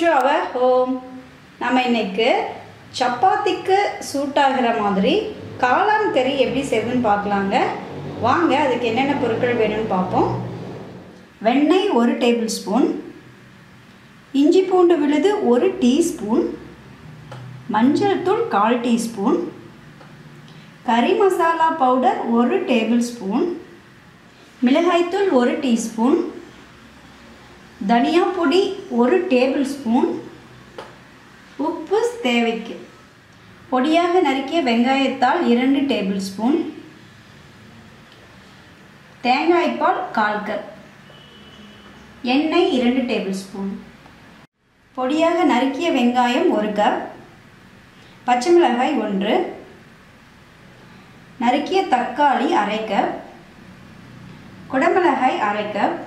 To our home. நம்ம இன்னைக்கு சப்பாத்திக்கு சூட் ஆகிற மாதிரி காளான் கறி எப்படி செய்வதுன்னு பார்க்கலாங்க. வாங்க அதுக்கு என்னென்ன பொருட்கள் வேணும்னு பார்ப்போம். வெண்ணெய் ஒரு டேபிள் ஸ்பூன். இஞ்சி பூண்டு விழுது ஒரு டீஸ்பூன். மஞ்சள் தூள் கால் டீஸ்பூன். கறி மசாலா பவுடர் ஒரு டேபிள் ஸ்பூன். மிளகாய்த்தூள் ஒரு டீஸ்பூன். தனியா பொடி ஒரு டேபிள் ஸ்பூன் உப்பு தேவைக்கு. பொடியாக நறுக்கிய வெங்காயத்தால் இரண்டு டேபிள் ஸ்பூன் தேங்காய்ப்பால் கால் கப். எண்ணெய் இரண்டு டேபிள் ஸ்பூன் பொடியாக நறுக்கிய வெங்காயம் ஒரு கப். பச்சை மிளகாய் ஒன்று. நறுக்கிய தக்காளி அரை கப். குடமிளகாய் அரை கப்.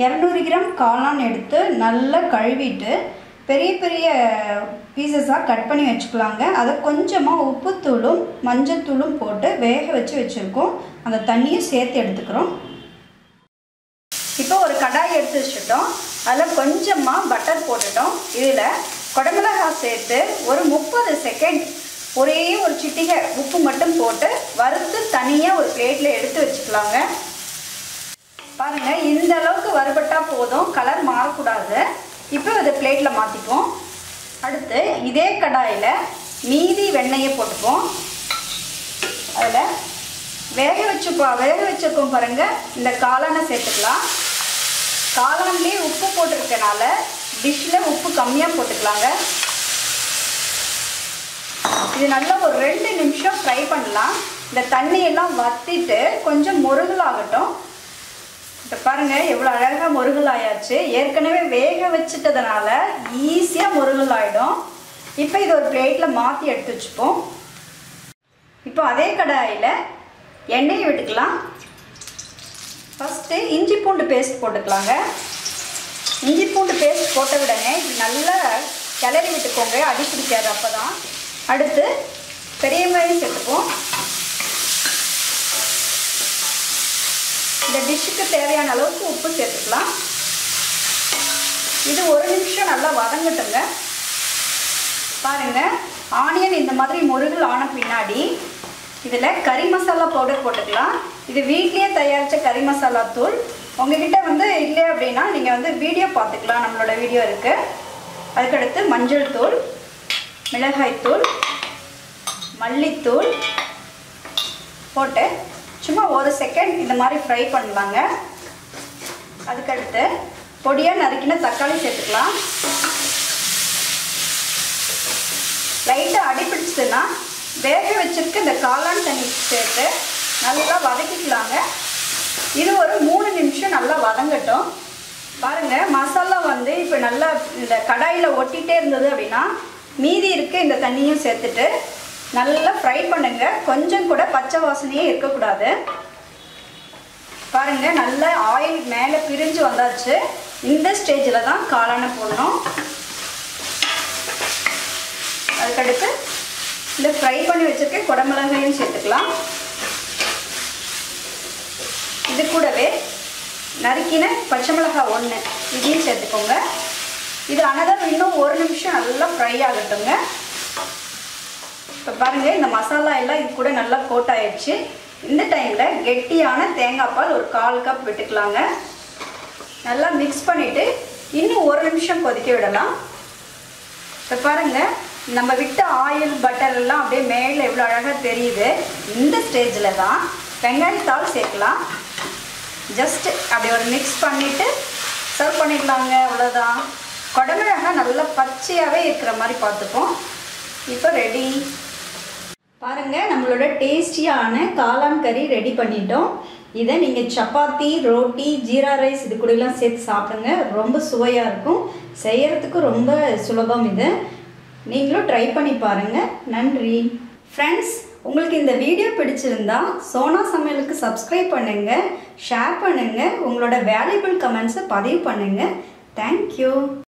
இரநூறு கிராம் காளான் எடுத்து நல்லா கழுவிட்டு பெரிய பெரிய பீசஸாக கட் பண்ணி வச்சுக்கலாங்க. அதை கொஞ்சமாக உப்புத்தூளும் மஞ்சத்தூளும் போட்டு வேக வச்சு வச்சுருக்கோம். அந்த தண்ணியும் சேர்த்து எடுத்துக்கிறோம். இப்போ ஒரு கடாய் எடுத்து வச்சுட்டோம். அதில் கொஞ்சமாக பட்டர் போட்டுட்டோம். இதில் குடமிளகாய் சேர்த்து ஒரு முப்பது செகண்ட் ஒரே ஒரு சிட்டிகை உப்பு மட்டும் போட்டு வறுத்து தனியாக ஒரு பிளேட்டில் எடுத்து வச்சுக்கலாங்க. பாருங்கள் இந்த அளவுக்கு வறுபட்டால் போதும். கலர் மாறக்கூடாது. இப்போ இதை பிளேட்டில் மாற்றிப்போம் அடுத்து இதே கடாயில் மீதி வெண்ணெயை போட்டுப்போம் அதில் வேக வச்சுப்பா வேக வச்சுருக்கோம் பாருங்கள் இந்த காளானை சேர்த்துக்கலாம். காளான்லேயே உப்பு போட்டிருக்கனால டிஷ்ஷில் உப்பு கம்மியாக போட்டுக்கலாங்க. இது நல்லா ஒரு ரெண்டு நிமிஷம் ஃப்ரை பண்ணலாம். இந்த தண்ணியெல்லாம் வற்றிட்டு கொஞ்சம் முருகலாகட்டும். இப்போ பாருங்கள் எவ்வளோ அழகாக முருகல் ஆயாச்சு. ஏற்கனவே வேக வச்சுட்டதுனால ஈஸியாக முருகல் ஆகிடும் இப்போ இது ஒரு பிளேட்டில் மாற்றி எடுத்து வச்சுப்போம். இப்போ அதே கடாயில் எண்ணெயை விட்டுக்கலாம். ஃபஸ்ட்டு இஞ்சி பூண்டு பேஸ்ட் போட்டுக்கலாங்க. இஞ்சி பூண்டு பேஸ்ட் போட்ட உடனே இது நல்லா கிளறி விட்டுக்கோங்க. அடி பிடிக்காது அப்போ தான் அடுத்து பெரிய வெங்காயம் சேர்த்துப்போம். இந்த டிஷ்ஷுக்கு தேவையான அளவுக்கு உப்பு சேர்த்துக்கலாம். இது ஒரு நிமிஷம் நல்லா வதங்கட்டுங்க. பாருங்கள் ஆனியன் இந்த மாதிரி முருகல் ஆன பின்னாடி இதில் கறி மசாலா பவுடர் போட்டுக்கலாம். இது வீட்லேயே தயாரித்த கறி மசாலா தூள். உங்ககிட்ட வந்து இல்லை அப்படின்னா நீங்கள் வந்து வீடியோ பார்த்துக்கலாம். நம்மளோட வீடியோ இருக்குது அதுக்கடுத்து மஞ்சள் தூள் மிளகாய்த்தூள் மல்லித்தூள் போட்டு சும்மா ஒரு செகண்ட் இந்த மாதிரி ஃப்ரை பண்ணலாங்க. அதுக்கடுத்து பொடியாக நறுக்கின தக்காளி சேர்த்துக்கலாம். லைட்டாக அடிப்பிடிச்சதுன்னா வேக வச்சிருக்க இந்த காளான் தண்ணி சேர்த்து நல்லா வதக்கிக்கலாங்க. இது ஒரு மூணு நிமிஷம் நல்லா வதங்கட்டும். பாருங்கள் மசாலா வந்து இப்போ நல்லா இந்த கடாயில் ஒட்டிகிட்டே இருந்தது அப்படின்னா மீதி இருக்க இந்த தண்ணியும் சேர்த்துட்டு நல்லா ஃப்ரை பண்ணுங்க. கொஞ்சம் கூட பச்சை வாசனையே இருக்கக்கூடாது. பாருங்க நல்லா ஆயில் மேலே பிரிஞ்சு வந்தாச்சு. இந்த ஸ்டேஜில் தான் காளான போடணும். அதுக்கடுத்து இந்த ஃப்ரை பண்ணி வச்சுருக்க குடமிளகையும் சேர்த்துக்கலாம். இது கூடவே நறுக்கின பச்சை மிளகாய் ஒன்று இதையும் சேர்த்துக்கோங்க. இது அனதர் இன்னும் ஒரு நிமிஷம் நல்லா ஃப்ரை ஆகட்டுங்க இப்போ பாருங்கள் இந்த மசாலா எல்லாம் இது கூட நல்லா கோட் ஆயிடுச்சு இந்த டைமில் கெட்டியான தேங்காய் பால் ஒரு கால் கப் விட்டுக்கலாங்க. நல்லா மிக்ஸ் பண்ணிவிட்டு இன்னும் ஒரு நிமிஷம் கொதிக்க விடலாம். இப்போ பாருங்கள் நம்ம விட்ட ஆயில் பட்டர் எல்லாம் அப்படியே மேலே எவ்வளோ அழகாக தெரியுது. இந்த ஸ்டேஜில் தான் வெங்காயத்தால் சேர்க்கலாம். ஜஸ்ட் அப்படி ஒரு மிக்ஸ் பண்ணிவிட்டு சர்வ் பண்ணிக்கலாங்க அவ்வளோதான் குடமிழகாய் நல்லா பச்சையாகவே இருக்கிற மாதிரி பார்த்துப்போம். இப்போ ரெடி பாருங்கள் நம்மளோட டேஸ்டியான காளான் கறி ரெடி பண்ணிட்டோம். இதை நீங்கள் சப்பாத்தி ரோட்டி ஜீரா ரைஸ் இது கூடலாம் சேர்த்து சாப்பிடுங்க. ரொம்ப சுவையாக இருக்கும். செய்கிறதுக்கு ரொம்ப சுலபம் இது. நீங்களும் ட்ரை பண்ணி பாருங்கள் நன்றி. ஃப்ரெண்ட்ஸ் உங்களுக்கு இந்த வீடியோ பிடிச்சிருந்தா சோனா சமையலுக்கு சப்ஸ்கிரைப் பண்ணுங்கள் ஷேர் பண்ணுங்கள் உங்களோட வேல்யூபிள் கமெண்ட்ஸை பதிவு பண்ணுங்கள் தேங்க்யூ